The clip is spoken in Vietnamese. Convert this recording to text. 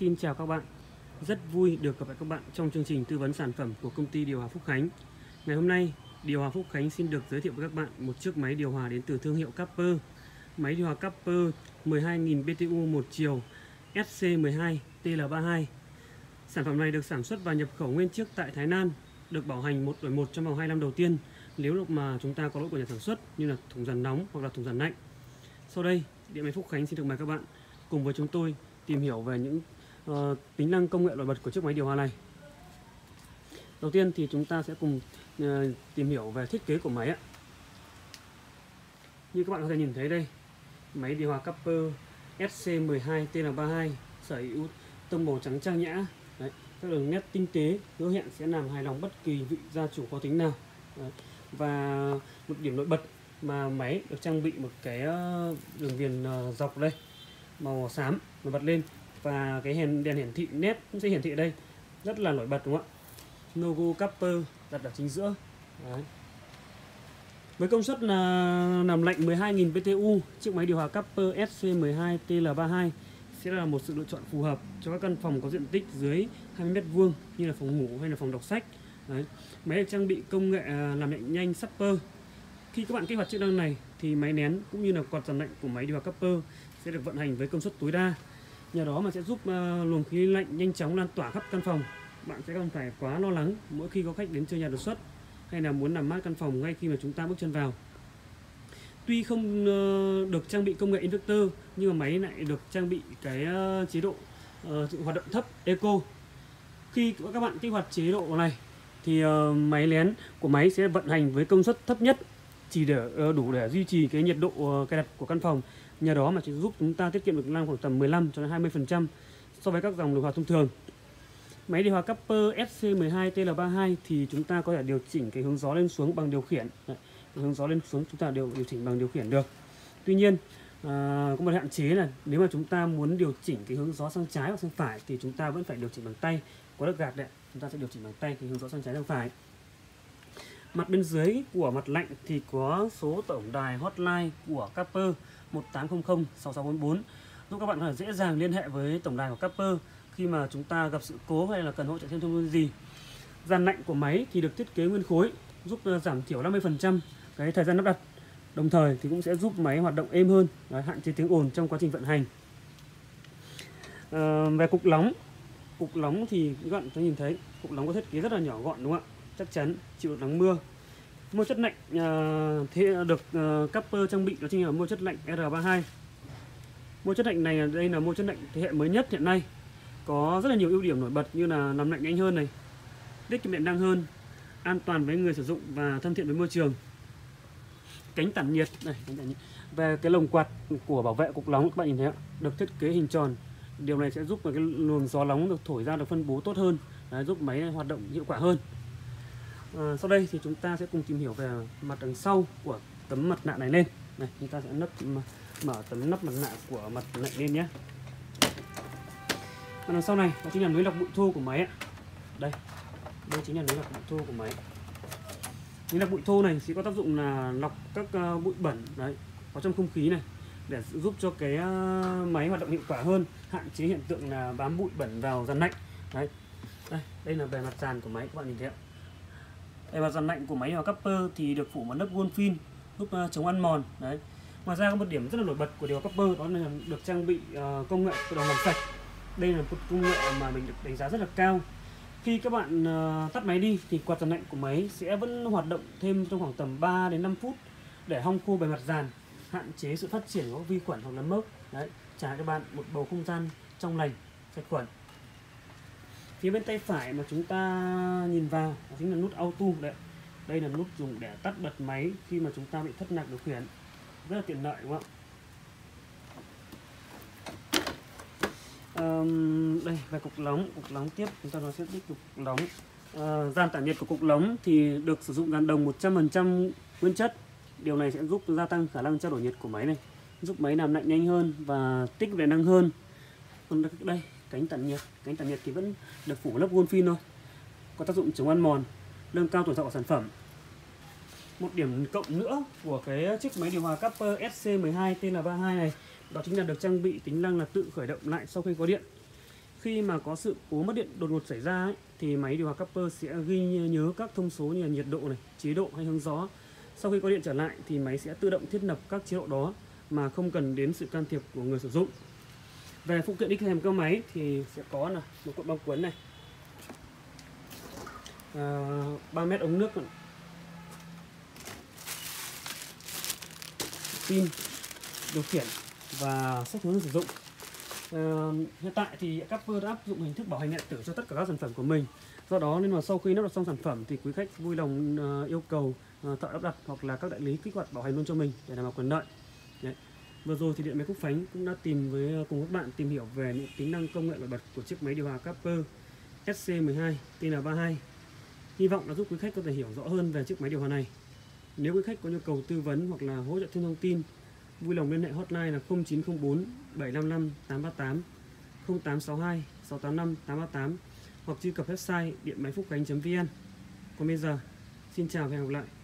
Xin chào các bạn. Rất vui được gặp lại các bạn trong chương trình tư vấn sản phẩm của công ty điều hòa Phúc Khánh. Ngày hôm nay, điều hòa Phúc Khánh xin được giới thiệu với các bạn một chiếc máy điều hòa đến từ thương hiệu Capper. Máy điều hòa Capper 12.000 BTU một chiều SC12 TL32. Sản phẩm này được sản xuất và nhập khẩu nguyên chiếc tại Thái Lan, được bảo hành một đổi một trong vòng 2 năm đầu tiên nếu lúc mà chúng ta có lỗi của nhà sản xuất như là thùng dàn nóng hoặc là thùng dàn lạnh. Sau đây, Điện máy Phúc Khánh xin được mời các bạn cùng với chúng tôi tìm hiểu về những uh, tính năng công nghệ nổi bật của chiếc máy điều hòa này. Đầu tiên thì chúng ta sẽ cùng uh, tìm hiểu về thiết kế của máy ạ. Như các bạn có thể nhìn thấy đây, máy điều hòa Capper SC12 TL32 sở hữu tông màu trắng trang nhã. Đấy, các đường nét tinh tế hứa hẹn sẽ làm hài lòng bất kỳ vị gia chủ có tính nào. Đấy. Và một điểm nổi bật mà máy được trang bị một cái ờ, đường viền dọc đây màu xám nổi bật lên và cái đèn, đèn hiển thị nét cũng sẽ hiển thị ở đây. Rất là nổi bật đúng không ạ? Logo Capper đặt ở chính giữa. Đấy. với công suất là làm lạnh 12.000 BTU chiếc máy điều hòa Capper SC12 TL32 sẽ là một sự lựa chọn phù hợp cho các căn phòng có diện tích dưới 20 m vuông như là phòng ngủ hay là phòng đọc sách. Đấy. máy được trang bị công nghệ à, làm lạnh nhanh Supper khi các bạn kích hoạt chức năng này thì máy nén cũng như là quạt giảm lạnh của máy điều hòa Capper sẽ được vận hành với công suất tối đa nhờ đó mà sẽ giúp ờ, luồng khí lạnh nhanh chóng lan tỏa khắp căn phòng. Bạn sẽ không phải quá lo lắng mỗi khi có khách đến chơi nhà đột xuất hay là muốn làm mát căn phòng ngay khi mà chúng ta bước chân vào. Tuy không ờ, được trang bị công nghệ inverter, nhưng mà máy lại được trang bị cái ờ, chế độ hoạt động thấp, eco. Khi các bạn kích hoạt chế độ này thì máy lén của máy sẽ vận hành với công suất thấp nhất chỉ để ờ, đủ để duy trì cái nhiệt độ ờ, cài đặt của căn phòng Nhờ đó mà sẽ giúp chúng ta tiết kiệm được năng khoảng tầm 15 cho đến 20% so với các dòng điều hòa thông thường. Máy điều hòa Copper SC12 TL32 thì chúng ta có thể điều chỉnh cái hướng gió lên xuống bằng điều khiển. Cái hướng gió lên xuống chúng ta đều điều chỉnh bằng điều khiển được. Tuy nhiên à, có một hạn chế là nếu mà chúng ta muốn điều chỉnh cái hướng gió sang trái hoặc sang phải thì chúng ta vẫn phải điều chỉnh bằng tay. Có được gạt đấy, chúng ta sẽ điều chỉnh bằng tay cái hướng gió sang trái sang phải. Mặt bên dưới của mặt lạnh thì có số tổng đài hotline của Capper 1800 6644 giúp các bạn có thể dễ dàng liên hệ với tổng đài của Capper khi mà chúng ta gặp sự cố hay là cần hỗ trợ thêm thông tin gì. Dàn lạnh của máy thì được thiết kế nguyên khối giúp ờ, giảm thiểu 50% cái thời gian lắp đặt. Đồng thời thì cũng sẽ giúp máy hoạt động êm hơn, và hạn chế tiếng ồn trong quá trình vận hành. À, về cục nóng, cục nóng thì các bạn có nhìn thấy cục nóng có thiết kế rất là nhỏ gọn đúng không ạ? Chắc chắn chịu được nắng mưa môi chất lạnh uh, thế à, được à, uh, Capper trang bị đó chính là môi chất lạnh R32 môi chất lạnh này đây là môi chất lạnh thế hệ mới nhất hiện nay. Có rất là nhiều ưu điểm nổi bật như là làm lạnh nhanh hơn này tiết kiệm điện năng hơn an toàn với người sử dụng và thân thiện với môi trường. Cánh tản nhiệt này cánh tản nhiệt. về cái lồng quạt của bảo vệ cục nóng các bạn nhìn thấy ạ được thiết kế hình tròn. Điều này sẽ giúp cái luồng gió nóng được thổi ra được phân bố tốt hơn Đấy, giúp máy hoạt động hiệu quả hơn à, sau đây thì chúng ta sẽ cùng tìm hiểu về mặt đằng sau của tấm mặt nạ này lên. Này chúng ta sẽ nắp mở tấm nắp mặt nạ của mặt nạ lên nhé. Mặt đằng sau này đó chính là lưới lọc bụi thô của máy ạ. Đây đây chính là lưới lọc bụi thô của máy. Lưới lọc bụi thô này sẽ có tác dụng là lọc các ờ, bụi bẩn đấy có trong không khí này để giúp cho cái ờ, máy hoạt động hiệu quả hơn hạn chế hiện tượng là bám bụi bẩn vào dàn lạnh đấy đây đây là bề mặt sàn của máy các bạn nhìn thấy ạ bề mặt dàn lạnh của máy hòa copper thì được phủ một lớp gold fin giúp ờ, chống ăn mòn. Đấy. Ngoài ra có một điểm rất là nổi bật của điều hòa Capper đó là được trang bị ờ, công nghệ tự động làm sạch. Đây là một công nghệ mà mình được đánh giá rất là cao. Khi các bạn ờ, tắt máy đi thì quạt dàn lạnh của máy sẽ vẫn hoạt động thêm trong khoảng tầm 3 đến 5 phút để hong khô bề mặt dàn, hạn chế sự phát triển của vi khuẩn hoặc nấm mốc. Đấy, trả cho bạn một bầu không gian trong lành, sạch khuẩn phía bên tay phải mà chúng ta nhìn vào đó chính là nút auto đấy. Đây là nút dùng để tắt bật máy khi mà chúng ta bị thất lạc điều khiển. Rất là tiện lợi đúng không ạ? Um, đây về cục lóng. Cục lóng tiếp chúng ta nói sẽ biết cục lóng. Uh, gian tản nhiệt của cục lóng thì được sử dụng gàn đồng 100% nguyên chất. Điều này sẽ giúp gia tăng khả năng trao đổi nhiệt của máy này giúp máy làm lạnh nhanh hơn và tích về năng hơn. Còn đây cánh tản nhiệt cánh tản nhiệt thì vẫn được phủ lớp gold fin thôi có tác dụng chống ăn mòn nâng cao tuổi thọ của sản phẩm một điểm cộng nữa của cái chiếc máy điều hòa Capper SC12 tên là 32 này đó chính là được trang bị tính năng là tự khởi động lại sau khi có điện khi mà có sự cố mất điện đột ngột xảy ra ấy, thì máy điều hòa Capper sẽ ghi nhớ các thông số như là nhiệt độ này, chế độ hay hướng gió. Sau khi có điện trở lại thì máy sẽ tự động thiết lập các chế độ đó mà không cần đến sự can thiệp của người sử dụng. Về phụ kiện đi kèm cơ máy thì sẽ có là một cuộn băng cuốn này, à, 3 mét ống nước này. pin điều khiển và sách hướng sử dụng à, hiện tại thì Capper đã áp dụng hình thức bảo hành điện tử cho tất cả các sản phẩm của mình do đó nên mà sau khi lắp đặt xong sản phẩm thì quý khách vui lòng à, yêu cầu à, thợ lắp đặt hoặc là các đại lý kích hoạt bảo hành luôn cho mình để đảm bảo quyền lợi Đấy vừa rồi thì điện máy Cúc Phánh cũng đã tìm với ờ, cùng các bạn tìm hiểu về những tính năng công nghệ nổi bật của chiếc máy điều hòa Capper SC12 TN32 hy vọng là giúp quý khách có thể hiểu rõ hơn về chiếc máy điều hòa này. Nếu quý khách có nhu cầu tư vấn hoặc là hỗ trợ thêm thông tin, vui lòng liên hệ hotline là 0904 755 838 0862 685 838 hoặc truy cập website điện máy phúc khánh vn. Còn bây giờ, xin chào và hẹn gặp lại.